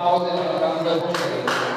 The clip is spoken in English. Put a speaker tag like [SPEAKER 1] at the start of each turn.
[SPEAKER 1] Reali, perché ci decidere